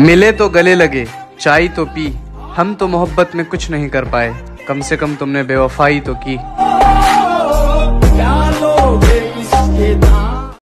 मिले तो गले लगे चाय तो पी। हम तो मोहब्बत में कुछ नहीं कर पाए। कम से कम तुमने बेवफाई तो की।